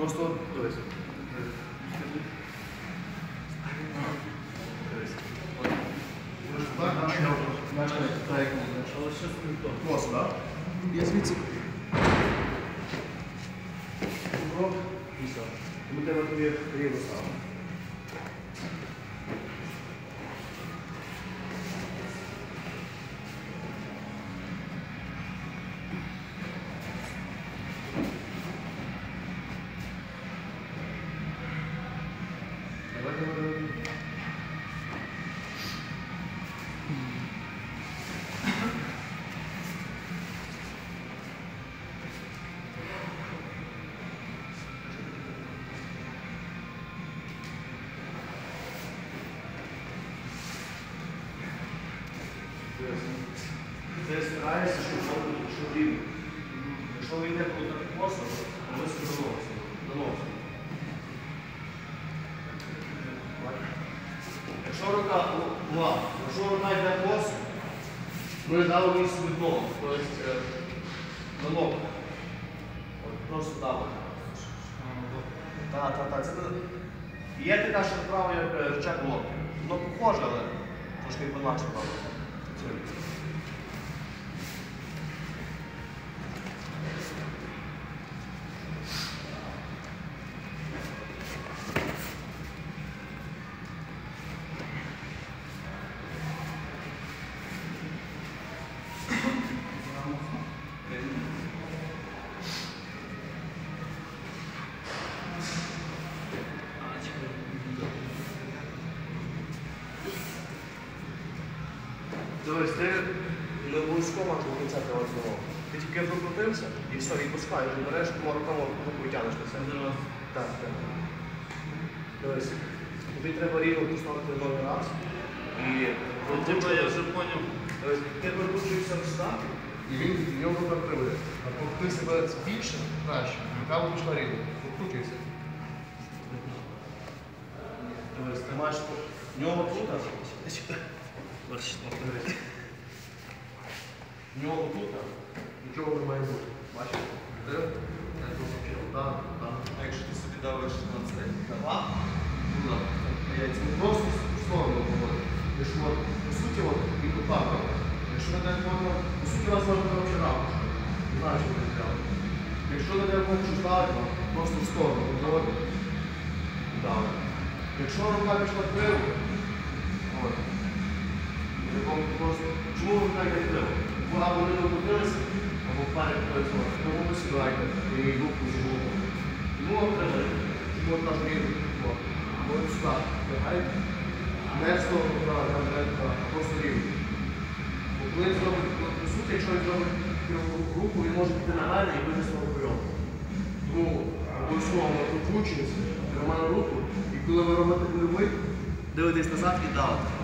Просто дивись. Дивись. От. Можеш так, а ще Бачите, так як можна. Але щось не то. Косо, так? Я звідси. Крок і все. Тому треба тобі рівно ставити. Давай, давай, давай. Ти стараєшся, щоб рівно. Якщо йде по так косо, то собі доносите. Доносите. Якщо рука, увага, якщо рука йде косо, ми дали від ногу, тобто е, ногу. Просто дали. Так, так, так. Є така, що вправа як е, рычаг. Воно похоже, але трошки інакше правда. Дивись, ти не обов'язково до кінця треба знову. Ти тільки прокрутився і все, і пускаєш, і береш, руками руку тянеш на себе. Так, так. Дивись, тобі треба рівно поставити новий раз. І Типа я вже поняв. Дивись, ти прокручуєшся ось так, і він від нього прикриває. А поки ти себе більше, краще, рука пішла рівно. Прокручуйся. Дивись, ти маєш в нього тут, а Борщ. Дивись. В нього тут а, нічого не має бути. Бачиш? Ти? Я тут вчив. Так, так. А якщо ти собі давиш на це? Так? Ну так. Це не просто словно говорить. Ти ж от, по суті, от, і тут так. робиш. Якщо не дай Бог, по суті, у вас може бути взагалі рамка. Не знаю, що ви зробили. Якщо не дай Бог, що ставити, то просто в сторону відводить. Так. Якщо рука пішла криво, чому так як криво? Або не докрутилися, або впарять працювати. Тому ви сідаєте і руку. Тому вам треба, тому от наш Або сюди. Лягайте. Не сторону туди, там просто рівень. Бо коли він зробить, от, по якщо він зробить руку, він може піти на мене і вийти свого прийому. Тому обов'язково прокручується, тримає руку, і коли ви робите блювик, дивитесь назад і давите.